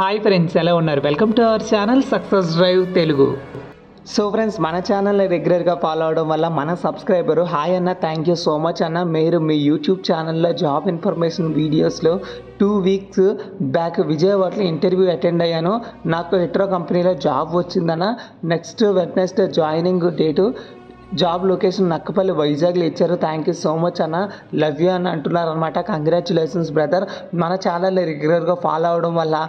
Hi friends ఎలా ఉన్నారు? Welcome to our channel success drive Telugu so friends మన ఛానల్ని రెగ్యులర్గా ఫాలో అవడం వల్ల మన సబ్స్క్రైబరు హాయ్ అన్న థ్యాంక్ యూ సో మచ్ అన్న మీరు మీ యూట్యూబ్ ఛానల్లో జాబ్ ఇన్ఫర్మేషన్ వీడియోస్లో టూ వీక్స్ బ్యాక్ విజయవాడలో ఇంటర్వ్యూ అటెండ్ అయ్యాను. నాకు హెట్రో కంపెనీలో జాబ్ వచ్చిందన్న next Wednesday joining date job location Nakkapalli వైజాగ్లో ఇచ్చారు. థ్యాంక్ యూ సో మచ్ అన్న. లవ్ యూ అని అంటున్నారు అనమాట కంగ్రాచులేషన్స్ బ్రదర్ మన ఛానల్ని రెగ్యులర్గా ఫాలో అవడం వల్ల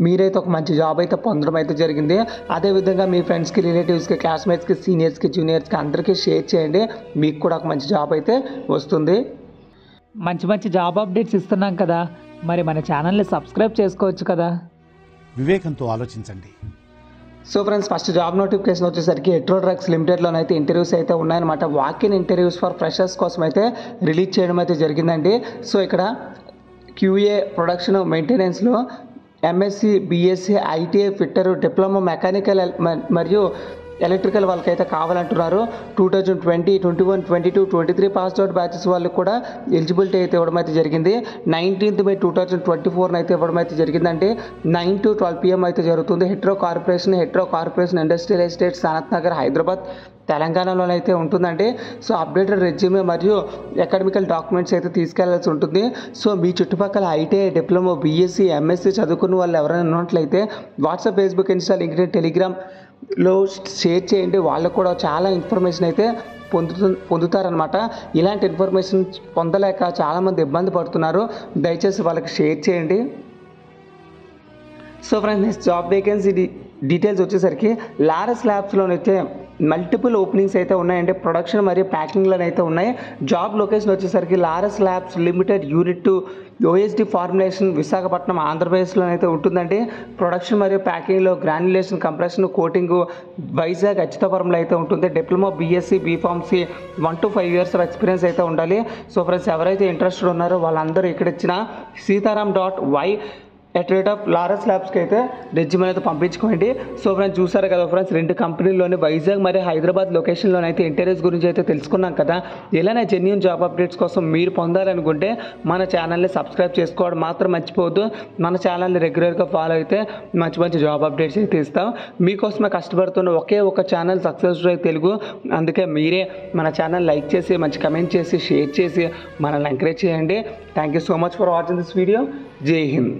మీరైతే ఒక మంచి జాబ్ అయితే పొందడం అయితే జరిగింది. అదేవిధంగా మీ ఫ్రెండ్స్కి రిలేటివ్స్కి క్లాస్మేట్స్కి సీనియర్స్కి జూనియర్స్కి అందరికీ షేర్ చేయండి. మీకు కూడా ఒక మంచి జాబ్ అయితే వస్తుంది. మంచి మంచి జాబ్ అప్డేట్స్ ఇస్తున్నాం కదా. మరి మన ఛానల్ని సబ్స్క్రైబ్ చేసుకోవచ్చు కదా. వివేకంతో ఆలోచించండి. So friends first job notification వచ్చేసరికి ఎట్రో డ్రగ్స్ లిమిటెడ్లోనైతే అయితే ఇంటర్వ్యూస్ అయితే ఉన్నాయన్నమాట. Walk in interviews for freshers కోసం అయితే రిలీజ్ చేయడం అయితే జరిగిందండి. సో ఇక్కడ QA production మెయింటెనెన్స్లో MSc BSc ITI fitter diploma mechanical మరియు ఎలక్ట్రికల్ వాళ్ళకైతే కావాలంటున్నారు. Two thousand twenty twenty one twenty two twenty three pass out batches వాళ్ళకి కూడా ఎలిజిబిలిటీ అయితే ఇవ్వడం అయితే జరిగింది. Nineteenth May two thousand twenty four అయితే ఇవ్వడం అయితే జరిగిందంటే నైన్ టు ట్వెల్వ్ పిఎం అయితే జరుగుతుంది. Hetero corporation Hetero corporation industrial estate Sanath Nagar Hyderabad తెలంగాణలో అయితే ఉంటుందండి. సో అప్డేటెడ్ రెజ్యూమే మరియు అకాడమికల్ డాక్యుమెంట్స్ అయితే తీసుకెళ్ళాల్సి ఉంటుంది. సో మీ చుట్టుపక్కల ఐటీఐ డిప్లొమా బీఎస్సీ ఎంఎస్సీ చదువుకున్న వాళ్ళు ఎవరైనా ఉన్నట్లయితే WhatsApp Facebook Insta linked Telegram లో షేర్ చేయండి. వాళ్ళకు కూడా చాలా ఇన్ఫర్మేషన్ అయితే పొందుతు పొందుతారనమాట ఇలాంటి ఇన్ఫర్మేషన్ పొందలేక చాలామంది ఇబ్బంది పడుతున్నారు. దయచేసి వాళ్ళకి షేర్ చేయండి. So friends job vacancy details వచ్చేసరికి లారస్ ల్యాబ్స్లోనైతే మల్టిపుల్ ఓపెనింగ్స్ అయితే ఉన్నాయండి ప్రొడక్షన్ మరియు ప్యాకింగ్లో అయితే ఉన్నాయి. జాబ్ లొకేషన్ వచ్చేసరికి Laurus labs limited unit OSD formulation Visakhapatnam ఆంధ్రప్రదేశ్లో అయితే ఉంటుందండి. ప్రొడక్షన్ మరియు ప్యాకింగ్లో గ్రాన్యులేషన్ కంప్రెషన్ కోటింగ్ వైజాగ్ అచ్యుతపురంలో అయితే ఉంటుంది. Diploma BSc B Pharmacy one to five years of experience అయితే ఉండాలి. సో ఫ్రెండ్స్ ఎవరైతే ఇంట్రెస్టెడ్ ఉన్నారో వాళ్ళందరూ ఇక్కడ ఇచ్చిన Sitaram dot Y at rate of Laurus ల్యాబ్స్కి అయితే రెజ్యూమ్ అయితే పంపించుకోండి. సో ఫ్రెండ్స్ చూసారు కదా ఫ్రెండ్స్ రెండు కంపెనీల్లోని వైజాగ్ మరియు హైదరాబాద్ లొకేషన్లోనే అయితే ఇంటర్వ్యూస్ గురించి అయితే తెలుసుకున్నాం కదా. ఇలానే జెన్యున్ జాబ్ అప్డేట్స్ కోసం మీరు పొందాలనుకుంటే మన ఛానల్ని సబ్స్క్రైబ్ చేసుకోవడం మాత్రం మర్చిపోవద్దు. మన ఛానల్ని రెగ్యులర్గా ఫాలో అయితే మంచి మంచి జాబ్ అప్డేట్స్ అయితే ఇస్తాం. మీకోసమే కష్టపడుతున్న ఒకే ఒక ఛానల్ సక్సెస్ అయితే తెలుగు. అందుకే మీరే మన ఛానల్ లైక్ చేసి మంచి కమెంట్ చేసి షేర్ చేసి మనల్ని ఎంకరేజ్ చేయండి. Thank you so much for watching this video Jai Hind